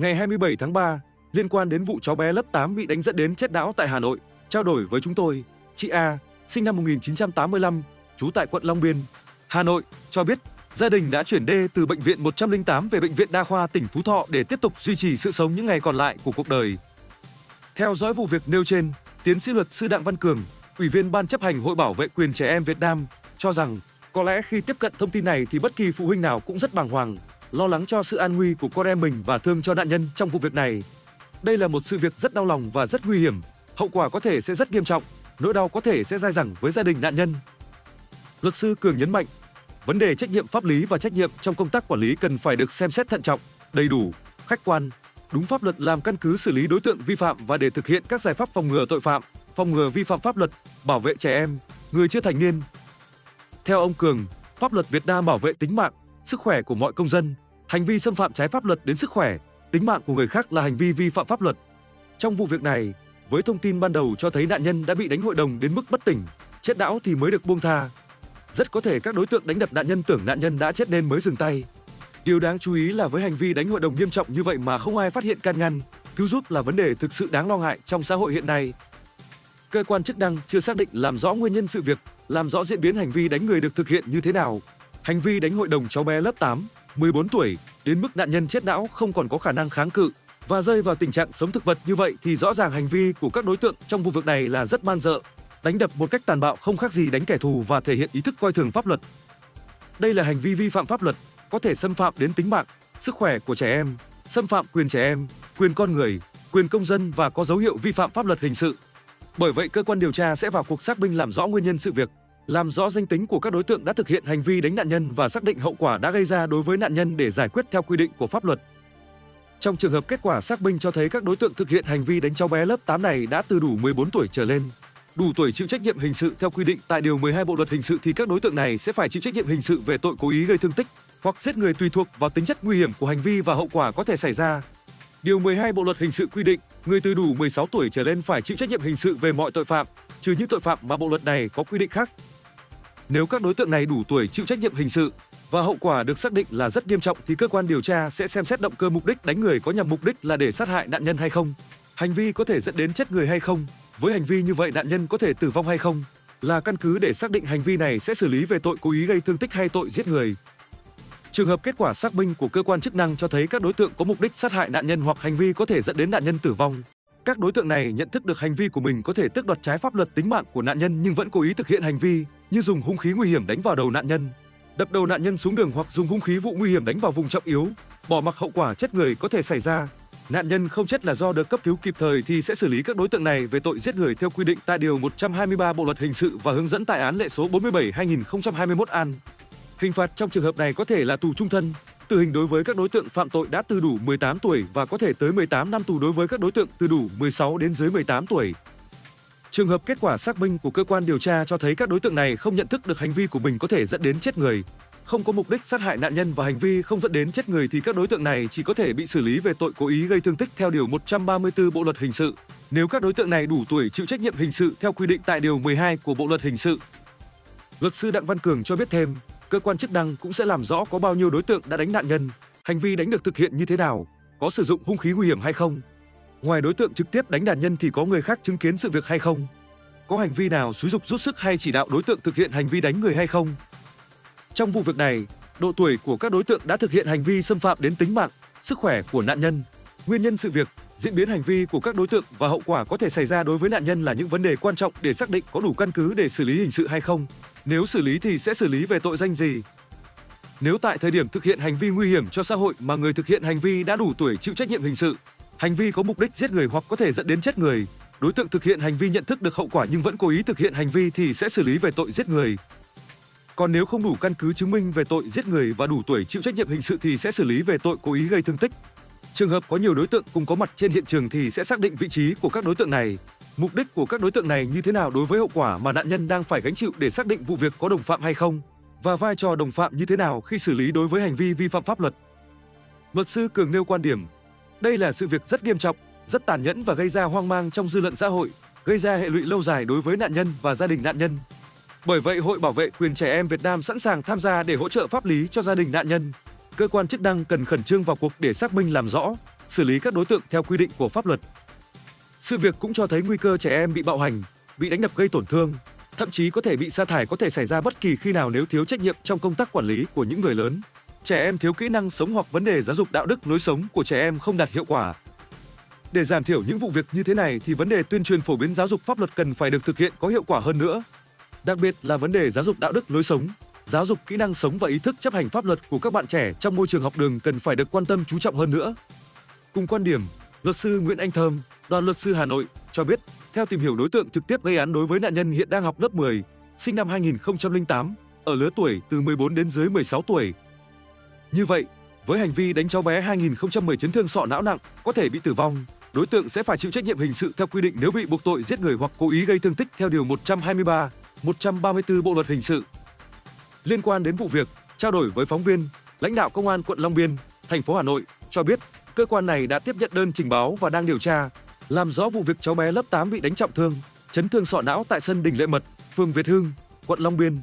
Ngày 27 tháng 3, liên quan đến vụ cháu bé lớp 8 bị đánh dẫn đến chết não tại Hà Nội, trao đổi với chúng tôi, chị A, sinh năm 1985, trú tại quận Long Biên, Hà Nội, cho biết gia đình đã chuyển D từ bệnh viện 108 về bệnh viện đa khoa tỉnh Phú Thọ để tiếp tục duy trì sự sống những ngày còn lại của cuộc đời. Theo dõi vụ việc nêu trên, tiến sĩ luật sư Đặng Văn Cường, Ủy viên Ban chấp hành Hội Bảo vệ quyền trẻ em Việt Nam, cho rằng có lẽ khi tiếp cận thông tin này thì bất kỳ phụ huynh nào cũng rất bàng hoàng, lo lắng cho sự an nguy của con em mình và thương cho nạn nhân trong vụ việc này. Đây là một sự việc rất đau lòng và rất nguy hiểm, hậu quả có thể sẽ rất nghiêm trọng, nỗi đau có thể sẽ dai dẳng với gia đình nạn nhân. Luật sư Cường nhấn mạnh, vấn đề trách nhiệm pháp lý và trách nhiệm trong công tác quản lý cần phải được xem xét thận trọng, đầy đủ, khách quan, đúng pháp luật làm căn cứ xử lý đối tượng vi phạm và để thực hiện các giải pháp phòng ngừa tội phạm, phòng ngừa vi phạm pháp luật, bảo vệ trẻ em, người chưa thành niên. Theo ông Cường, pháp luật Việt Nam bảo vệ tính mạng, sức khỏe của mọi công dân, hành vi xâm phạm trái pháp luật đến sức khỏe, tính mạng của người khác là hành vi vi phạm pháp luật. Trong vụ việc này, với thông tin ban đầu cho thấy nạn nhân đã bị đánh hội đồng đến mức bất tỉnh, chết não thì mới được buông tha. Rất có thể các đối tượng đánh đập nạn nhân tưởng nạn nhân đã chết nên mới dừng tay. Điều đáng chú ý là với hành vi đánh hội đồng nghiêm trọng như vậy mà không ai phát hiện can ngăn, cứu giúp là vấn đề thực sự đáng lo ngại trong xã hội hiện nay. Cơ quan chức năng chưa xác định làm rõ nguyên nhân sự việc, làm rõ diễn biến hành vi đánh người được thực hiện như thế nào. Hành vi đánh hội đồng cháu bé lớp 8, 14 tuổi đến mức nạn nhân chết não không còn có khả năng kháng cự và rơi vào tình trạng sống thực vật như vậy thì rõ ràng hành vi của các đối tượng trong vụ việc này là rất man dợ, đánh đập một cách tàn bạo không khác gì đánh kẻ thù và thể hiện ý thức coi thường pháp luật. Đây là hành vi vi phạm pháp luật, có thể xâm phạm đến tính mạng, sức khỏe của trẻ em, xâm phạm quyền trẻ em, quyền con người, quyền công dân và có dấu hiệu vi phạm pháp luật hình sự. Bởi vậy, cơ quan điều tra sẽ vào cuộc xác minh làm rõ nguyên nhân sự việc, làm rõ danh tính của các đối tượng đã thực hiện hành vi đánh nạn nhân và xác định hậu quả đã gây ra đối với nạn nhân để giải quyết theo quy định của pháp luật. Trong trường hợp kết quả xác minh cho thấy các đối tượng thực hiện hành vi đánh cháu bé lớp 8 này đã từ đủ 14 tuổi trở lên, đủ tuổi chịu trách nhiệm hình sự theo quy định tại điều 12 Bộ luật hình sự thì các đối tượng này sẽ phải chịu trách nhiệm hình sự về tội cố ý gây thương tích hoặc giết người tùy thuộc vào tính chất nguy hiểm của hành vi và hậu quả có thể xảy ra. Điều 12 Bộ luật hình sự quy định, người từ đủ 16 tuổi trở lên phải chịu trách nhiệm hình sự về mọi tội phạm, trừ những tội phạm mà bộ luật này có quy định khác. Nếu các đối tượng này đủ tuổi chịu trách nhiệm hình sự và hậu quả được xác định là rất nghiêm trọng thì cơ quan điều tra sẽ xem xét động cơ mục đích đánh người có nhằm mục đích là để sát hại nạn nhân hay không, hành vi có thể dẫn đến chết người hay không, với hành vi như vậy nạn nhân có thể tử vong hay không, là căn cứ để xác định hành vi này sẽ xử lý về tội cố ý gây thương tích hay tội giết người. Trường hợp kết quả xác minh của cơ quan chức năng cho thấy các đối tượng có mục đích sát hại nạn nhân hoặc hành vi có thể dẫn đến nạn nhân tử vong. Các đối tượng này nhận thức được hành vi của mình có thể tước đoạt trái pháp luật tính mạng của nạn nhân nhưng vẫn cố ý thực hiện hành vi như dùng hung khí nguy hiểm đánh vào đầu nạn nhân, đập đầu nạn nhân xuống đường hoặc dùng hung khí vụ nguy hiểm đánh vào vùng trọng yếu, bỏ mặc hậu quả chết người có thể xảy ra. Nạn nhân không chết là do được cấp cứu kịp thời thì sẽ xử lý các đối tượng này về tội giết người theo quy định tại điều 123 Bộ luật hình sự và hướng dẫn tại án lệ số 47/2021 an. Hình phạt trong trường hợp này có thể là tù trung thân, tử hình đối với các đối tượng phạm tội đã từ đủ 18 tuổi và có thể tới 18 năm tù đối với các đối tượng từ đủ 16 đến dưới 18 tuổi. Trường hợp kết quả xác minh của cơ quan điều tra cho thấy các đối tượng này không nhận thức được hành vi của mình có thể dẫn đến chết người, không có mục đích sát hại nạn nhân và hành vi không dẫn đến chết người thì các đối tượng này chỉ có thể bị xử lý về tội cố ý gây thương tích theo điều 134 Bộ luật hình sự. Nếu các đối tượng này đủ tuổi chịu trách nhiệm hình sự theo quy định tại điều 12 của Bộ luật hình sự. Luật sư Đặng Văn Cường cho biết thêm, cơ quan chức năng cũng sẽ làm rõ có bao nhiêu đối tượng đã đánh nạn nhân, hành vi đánh được thực hiện như thế nào, có sử dụng hung khí nguy hiểm hay không. Ngoài đối tượng trực tiếp đánh nạn nhân thì có người khác chứng kiến sự việc hay không? Có hành vi nào xúi dục rút sức hay chỉ đạo đối tượng thực hiện hành vi đánh người hay không? Trong vụ việc này, độ tuổi của các đối tượng đã thực hiện hành vi xâm phạm đến tính mạng, sức khỏe của nạn nhân, nguyên nhân sự việc, diễn biến hành vi của các đối tượng và hậu quả có thể xảy ra đối với nạn nhân là những vấn đề quan trọng để xác định có đủ căn cứ để xử lý hình sự hay không. Nếu xử lý thì sẽ xử lý về tội danh gì? Nếu tại thời điểm thực hiện hành vi nguy hiểm cho xã hội mà người thực hiện hành vi đã đủ tuổi chịu trách nhiệm hình sự, hành vi có mục đích giết người hoặc có thể dẫn đến chết người, đối tượng thực hiện hành vi nhận thức được hậu quả nhưng vẫn cố ý thực hiện hành vi thì sẽ xử lý về tội giết người. Còn nếu không đủ căn cứ chứng minh về tội giết người và đủ tuổi chịu trách nhiệm hình sự thì sẽ xử lý về tội cố ý gây thương tích. Trường hợp có nhiều đối tượng cùng có mặt trên hiện trường thì sẽ xác định vị trí của các đối tượng này, mục đích của các đối tượng này như thế nào đối với hậu quả mà nạn nhân đang phải gánh chịu để xác định vụ việc có đồng phạm hay không và vai trò đồng phạm như thế nào khi xử lý đối với hành vi vi phạm pháp luật. Luật sư Cường nêu quan điểm, đây là sự việc rất nghiêm trọng, rất tàn nhẫn và gây ra hoang mang trong dư luận xã hội, gây ra hệ lụy lâu dài đối với nạn nhân và gia đình nạn nhân. Bởi vậy, Hội Bảo vệ quyền trẻ em Việt Nam sẵn sàng tham gia để hỗ trợ pháp lý cho gia đình nạn nhân. Cơ quan chức năng cần khẩn trương vào cuộc để xác minh làm rõ, xử lý các đối tượng theo quy định của pháp luật. Sự việc cũng cho thấy nguy cơ trẻ em bị bạo hành, bị đánh đập gây tổn thương, thậm chí có thể bị sa thải có thể xảy ra bất kỳ khi nào nếu thiếu trách nhiệm trong công tác quản lý của những người lớn. Trẻ em thiếu kỹ năng sống hoặc vấn đề giáo dục đạo đức lối sống của trẻ em không đạt hiệu quả. Để giảm thiểu những vụ việc như thế này thì vấn đề tuyên truyền phổ biến giáo dục pháp luật cần phải được thực hiện có hiệu quả hơn nữa. Đặc biệt là vấn đề giáo dục đạo đức lối sống, giáo dục kỹ năng sống và ý thức chấp hành pháp luật của các bạn trẻ trong môi trường học đường cần phải được quan tâm chú trọng hơn nữa. Cùng quan điểm, luật sư Nguyễn Anh Thơm, đoàn luật sư Hà Nội cho biết, theo tìm hiểu đối tượng trực tiếp gây án đối với nạn nhân hiện đang học lớp 10, sinh năm 2008, ở lứa tuổi từ 14 đến dưới 16 tuổi. Như vậy, với hành vi đánh cháu bé 2010 chấn thương sọ não nặng, có thể bị tử vong, đối tượng sẽ phải chịu trách nhiệm hình sự theo quy định nếu bị buộc tội giết người hoặc cố ý gây thương tích theo điều 123, 134 Bộ luật hình sự. Liên quan đến vụ việc, trao đổi với phóng viên, lãnh đạo công an quận Long Biên, thành phố Hà Nội cho biết cơ quan này đã tiếp nhận đơn trình báo và đang điều tra, làm rõ vụ việc cháu bé lớp 8 bị đánh trọng thương, chấn thương sọ não tại sân Đình Lệ Mật, phường Việt Hưng, quận Long Biên.